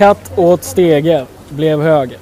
Katt åt stege, blev hög.